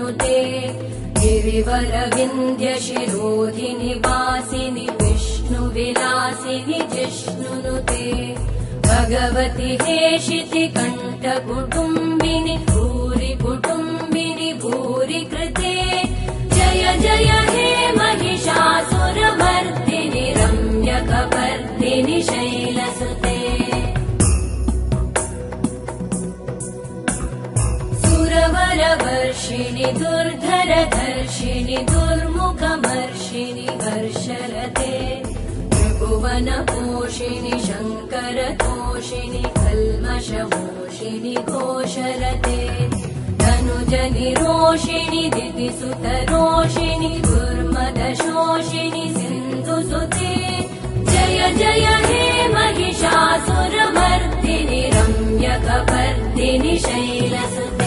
नन्दनुते गिरिवरविन्द्यशिरोधिनि वासिनि विष्णुविलासिनि जिष्णुनुते। भगवति हेशिति कण्ठकुटुम्बिनि भूरि कुटुम्बिनि भूरि कृते जय जय सुरवरवर्षिणि दुर्धरधर्षिणि दुर्मुखमर्षिणि हर्षरते त्रिभुवनपोषिणि शङ्करतोषिणि कल्मषमोषिणि घोषरते धनुजनिरोषिणि दितिसुतरोषिणि दुर्मदशोषिणि सिन्धुसुते जय जय हे महिषासुरमर्दिनि रम्यकपर्दिनि शैलसुते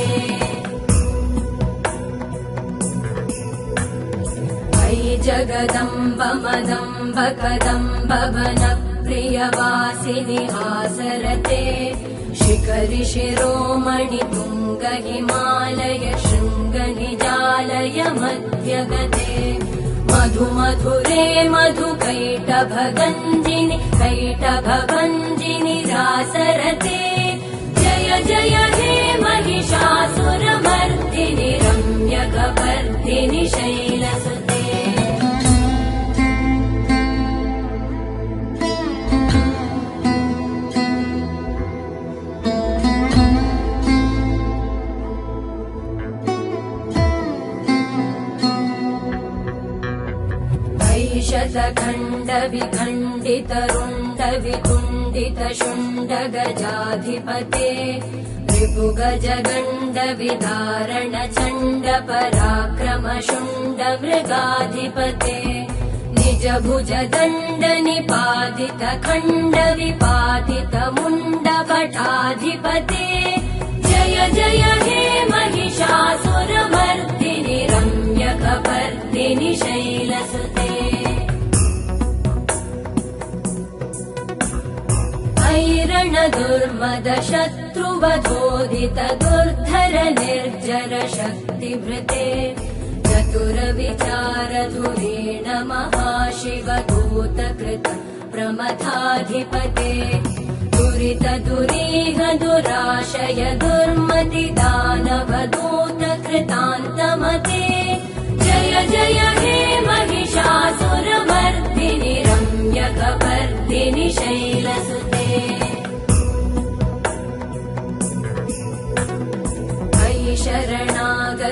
अयि जगदम्ब मदम्ब कदम्ब वनप्रियवासिनि हासरते शिखरि शिरोमणि तुङ्ग हिमालय शृङ्गनिजालय मध्यगते मधु मधुरे मधु कैटभगञ्जिनि रासरते जय जय हे महिषासुरमर्दिनि रम्यकपर्दिनि शैलसुते वितुण्डित शुण्ड गजाधिपते गज गण्ड विदारण चण्ड पराक्रम शुण्ड मृगाधिपते निज भुज दण्ड निपातित खण्ड विपातित मुण्ड भटाधिपते जय जय हे महिषासुरमर्दिनि रम्यकपर्दिनि शैलसुते ऐरण दुर्मद शत्रुवधोदित दुर्धर निर्जर शक्तिभृते चतुर विचार धुरेण महाशिव दूतकृत प्रमथाधिपते। दुरित दुरीह दुराशय दुर्मति दानव दूत कृतान्तमते। जय जय हे महिषासुरमर्दिनि रम्यकपर्दिनि शैलसुते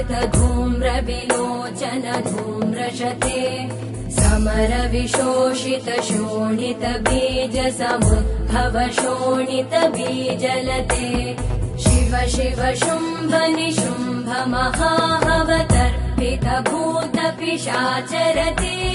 धूम्र धूम्रशते समर विशोषित शोणित बीज समुद्भव शोणित बीजलते शिव शिव शुम्भ निशुम्भ महाहवतर्पित भूत पिशाचरते